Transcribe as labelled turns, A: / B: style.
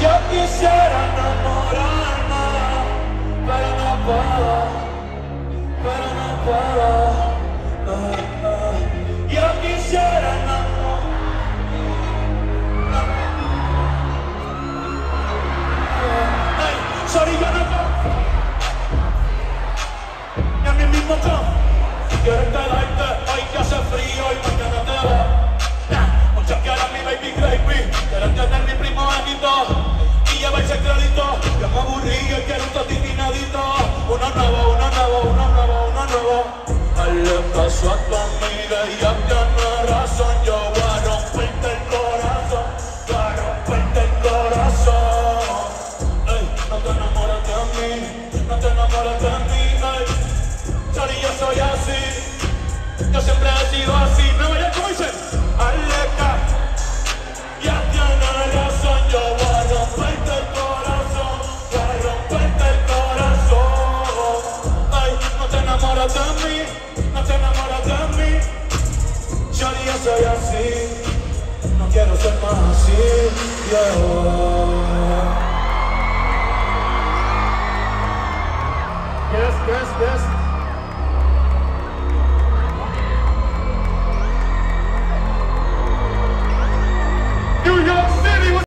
A: Yo quisiera enamorarme, pero no puedo, pero no puedo. Ah, ah. Yo quisiera enamorarme. Ay, sorry, yo no puedo. Y a mí mismo como Quieres quedarte hoy que hace frío y mañana te va Nah, Muchos quieren mi baby gravy me aburrí y quiero un totitinadito. Uno nuevo, uno nuevo, uno nuevo, uno nuevo. Hazle caso a tu amiga y ya soy así, no quiero ser más así, yeah. Yes, yes, yes.